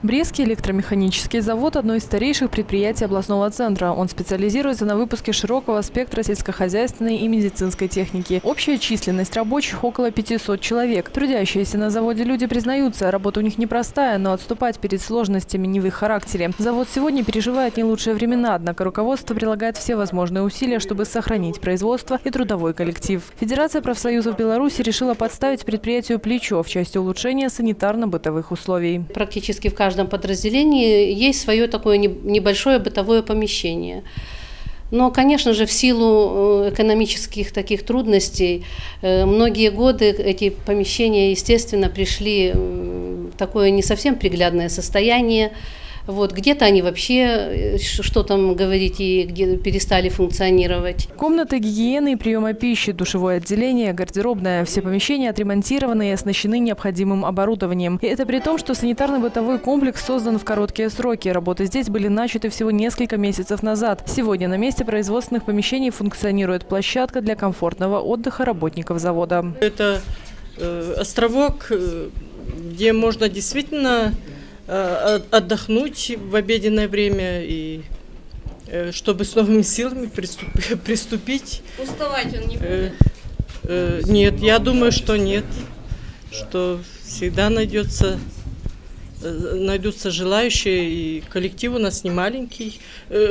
Брестский электромеханический завод – одно из старейших предприятий областного центра. Он специализируется на выпуске широкого спектра сельскохозяйственной и медицинской техники. Общая численность рабочих – около 500 человек. Трудящиеся на заводе люди признаются, работа у них непростая, но отступать перед сложностями не в их характере. Завод сегодня переживает не лучшие времена, однако руководство прилагает все возможные усилия, чтобы сохранить производство и трудовой коллектив. Федерация профсоюзов Беларуси решила подставить предприятию плечо в части улучшения санитарно-бытовых условий. Практически в каждом подразделении есть свое такое небольшое бытовое помещение. Но, конечно же, в силу э, экономических таких трудностей, э, многие годы эти помещения, естественно, пришли в такое не совсем приглядное состояние. Вот, где-то они вообще, э, что там говорить, и где перестали функционировать. Комнаты гигиены и приема пищи, душевое отделение, гардеробная. Все помещения отремонтированы и оснащены необходимым оборудованием. И это при том, что санитарно-бытовой комплекс создан в короткие сроки. Работы здесь были начаты всего несколько месяцев назад. Сегодня на месте производственных помещений функционирует площадка для комфортного отдыха работников завода. Это э, островок, э, где можно действительно отдохнуть в обеденное время и э, чтобы с новыми силами приступить. Уставать он не будет? Э, нет, я думаю, что нет, что всегда найдется найдутся желающие, и коллектив у нас не маленький,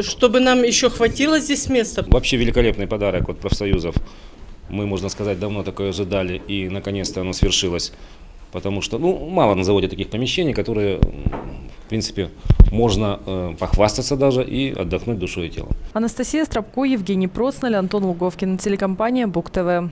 чтобы нам еще хватило здесь места. Вообще великолепный подарок от профсоюзов. Мы, можно сказать, давно такое ожидали, и наконец-то оно свершилось потому что ну, мало на заводе таких помещений, которые, в принципе, можно э, похвастаться даже и отдохнуть душой и телом. Анастасия Стропко, Евгений Процнель, Антон Луговкин, телекомпания Бук ТВ.